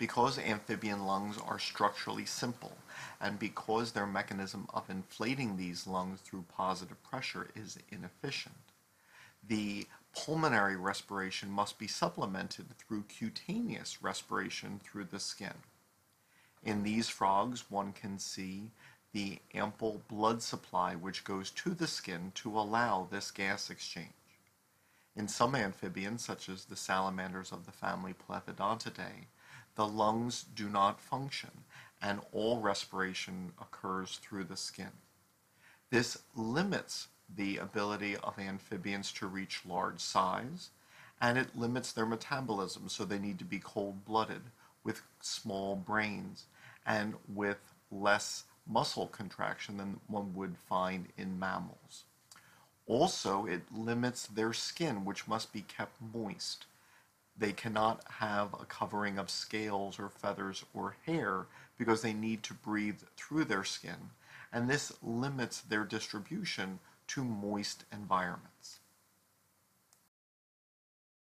Because amphibian lungs are structurally simple, and because their mechanism of inflating these lungs through positive pressure is inefficient, the pulmonary respiration must be supplemented through cutaneous respiration through the skin. In these frogs, one can see the ample blood supply which goes to the skin to allow this gas exchange. In some amphibians, such as the salamanders of the family Plethodontidae, the lungs do not function and all respiration occurs through the skin. This limits the ability of amphibians to reach large size and it limits their metabolism, so they need to be cold blooded with small brains and with less muscle contraction than one would find in mammals. Also, it limits their skin, which must be kept moist. They cannot have a covering of scales or feathers or hair because they need to breathe through their skin, and this limits their distribution to moist environments.